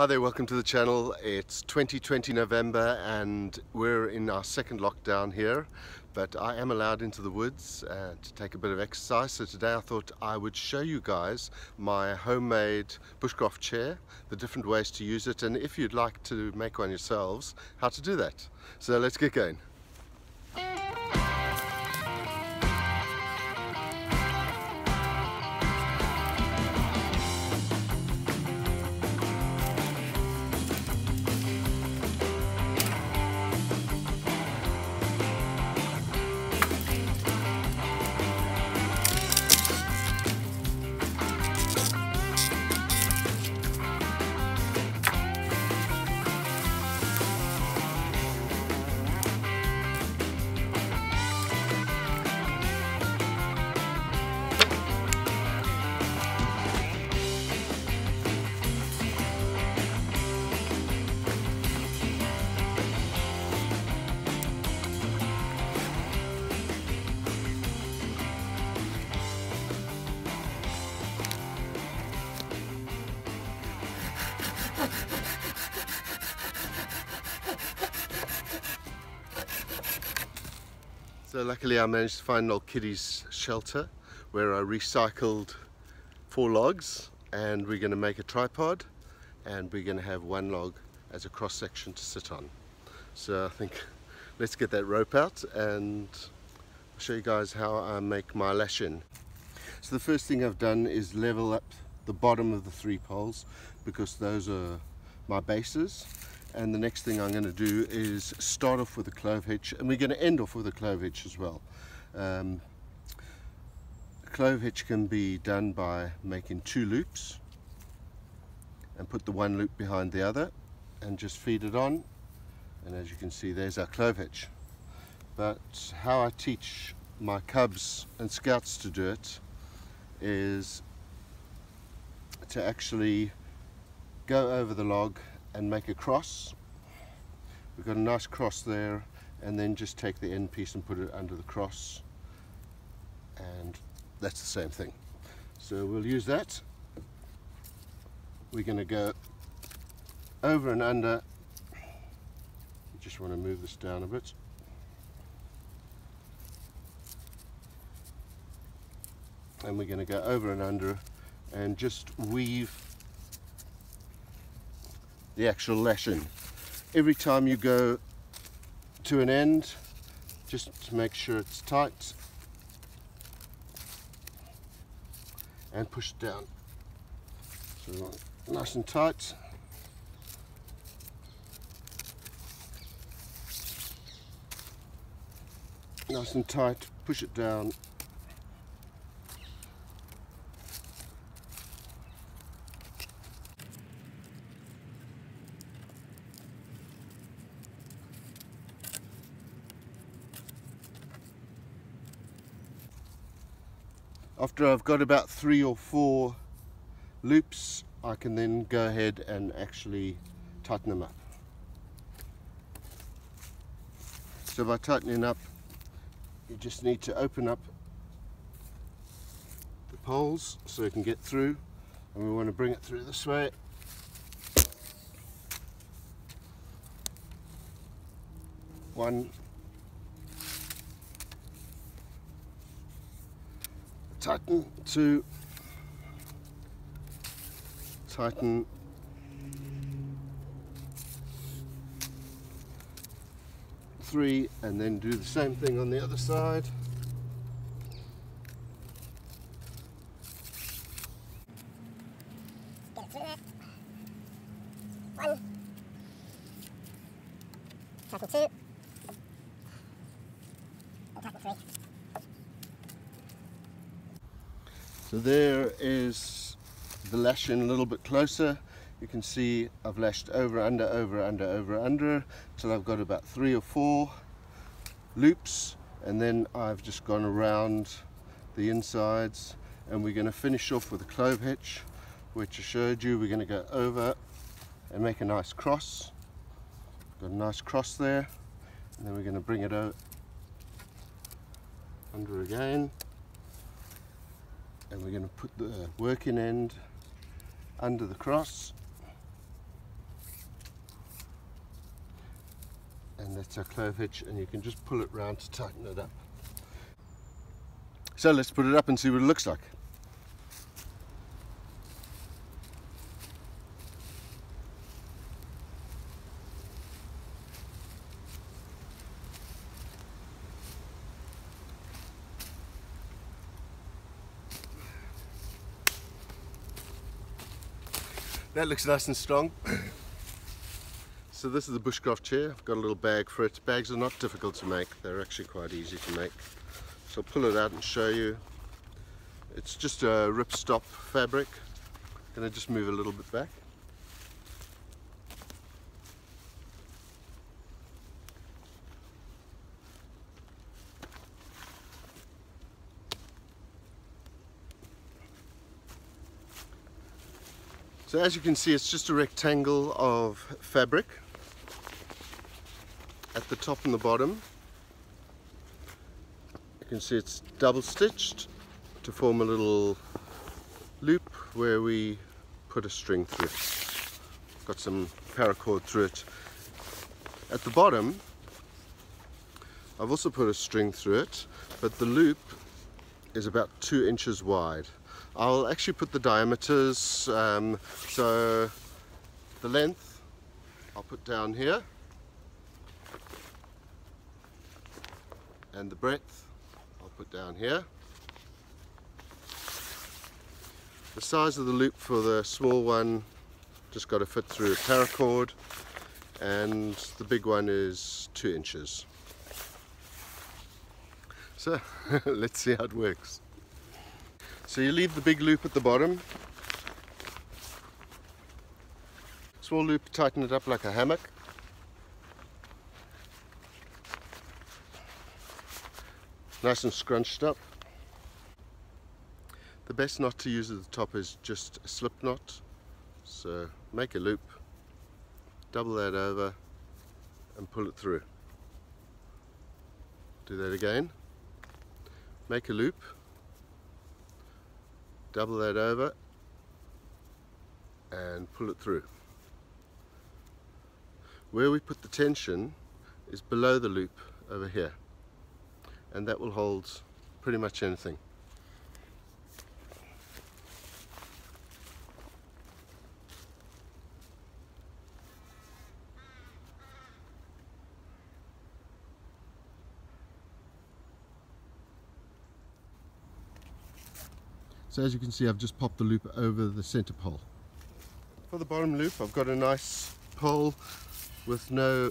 Hi there, welcome to the channel. It's 2020 November and we're in our second lockdown here, but I am allowed into the woods uh, to take a bit of exercise. So today I thought I would show you guys my homemade bushcraft chair, the different ways to use it, and if you'd like to make one yourselves, how to do that. So let's get going. Luckily I managed to find an old kiddie's shelter where I recycled four logs and we're going to make a tripod and we're going to have one log as a cross section to sit on. So I think let's get that rope out and I'll show you guys how I make my lashing. So the first thing I've done is level up the bottom of the three poles because those are my bases and the next thing I'm going to do is start off with a clove hitch and we're going to end off with a clove hitch as well. Um, clove hitch can be done by making two loops and put the one loop behind the other and just feed it on and as you can see there's our clove hitch but how I teach my cubs and scouts to do it is to actually go over the log and make a cross. We've got a nice cross there and then just take the end piece and put it under the cross and that's the same thing. So we'll use that. We're going to go over and under. just want to move this down a bit. And we're going to go over and under and just weave the actual lashing. Every time you go to an end, just to make sure it's tight and push it down. So nice and tight. Nice and tight, push it down after I've got about three or four loops I can then go ahead and actually tighten them up. So by tightening up you just need to open up the poles so it can get through. And we want to bring it through this way. One tighten two, tighten three, and then do the same thing on the other side. One, tighten two, and tighten three. So there is the lashing a little bit closer. You can see I've lashed over, under, over, under, over, under till I've got about three or four loops and then I've just gone around the insides and we're going to finish off with a clove hitch which I showed you. We're going to go over and make a nice cross. Got a nice cross there and then we're going to bring it out under again and we're going to put the working end under the cross and that's our clove hitch and you can just pull it round to tighten it up. So let's put it up and see what it looks like. That looks nice and strong. so this is the bushcraft chair. I've got a little bag for it. Bags are not difficult to make. They're actually quite easy to make. So I'll pull it out and show you. It's just a ripstop fabric. Gonna just move a little bit back. So as you can see, it's just a rectangle of fabric at the top and the bottom. You can see it's double stitched to form a little loop where we put a string through it. Got some paracord through it. At the bottom, I've also put a string through it, but the loop is about two inches wide. I'll actually put the diameters, um, so the length I'll put down here and the breadth I'll put down here. The size of the loop for the small one just got to fit through a paracord and the big one is two inches. So let's see how it works. So you leave the big loop at the bottom. Small loop, tighten it up like a hammock. Nice and scrunched up. The best knot to use at the top is just a slip knot. So make a loop, double that over and pull it through. Do that again. Make a loop, double that over and pull it through. Where we put the tension is below the loop over here and that will hold pretty much anything. As you can see I've just popped the loop over the center pole. For the bottom loop I've got a nice pole with no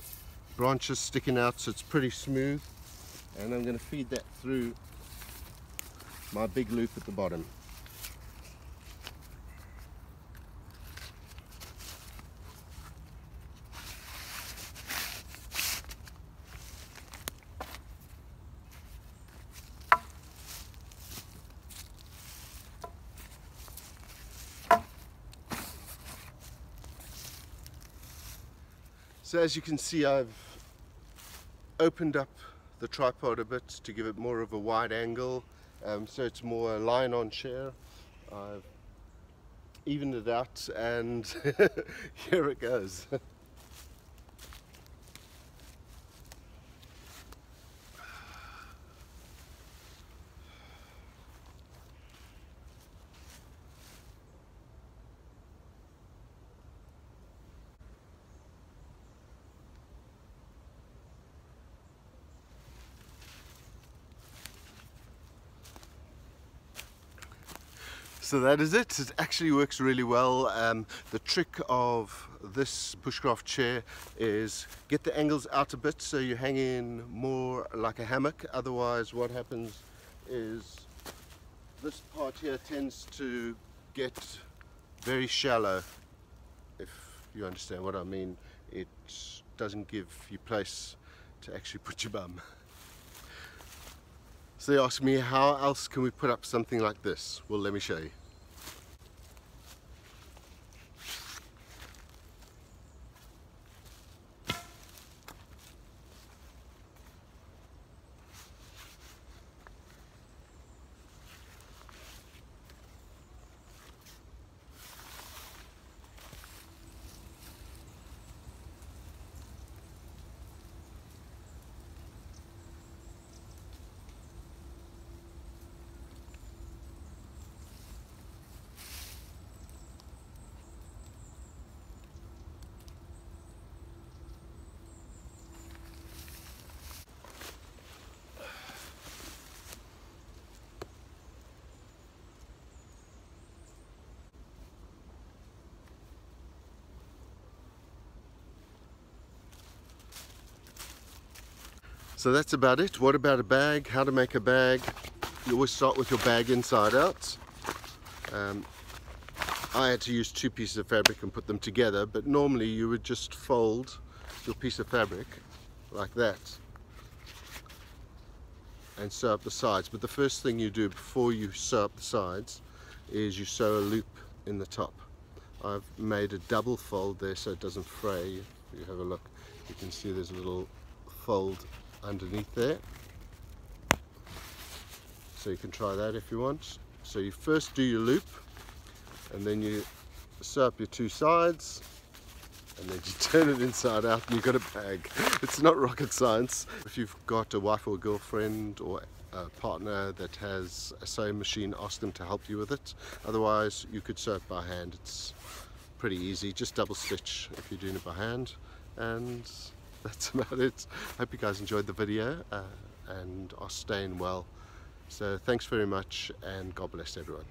branches sticking out so it's pretty smooth and I'm going to feed that through my big loop at the bottom. So as you can see I've opened up the tripod a bit to give it more of a wide angle um, so it's more a line on chair. I've evened it out and here it goes. So that is it. It actually works really well. Um, the trick of this bushcraft chair is get the angles out a bit so you hang in more like a hammock. Otherwise what happens is this part here tends to get very shallow if you understand what I mean. It doesn't give you place to actually put your bum. So they ask me how else can we put up something like this? Well let me show you. So that's about it. What about a bag? How to make a bag? You always start with your bag inside out. Um, I had to use two pieces of fabric and put them together, but normally you would just fold your piece of fabric like that and sew up the sides. But the first thing you do before you sew up the sides is you sew a loop in the top. I've made a double fold there so it doesn't fray. If you have a look, you can see there's a little fold underneath there. So you can try that if you want. So you first do your loop and then you sew up your two sides and then you turn it inside out and you've got a bag. It's not rocket science. If you've got a wife or girlfriend or a partner that has a sewing machine, ask them to help you with it. Otherwise, you could sew it by hand. It's pretty easy. Just double stitch if you're doing it by hand. And that's about it. Hope you guys enjoyed the video uh, and are staying well. So thanks very much and God bless everyone.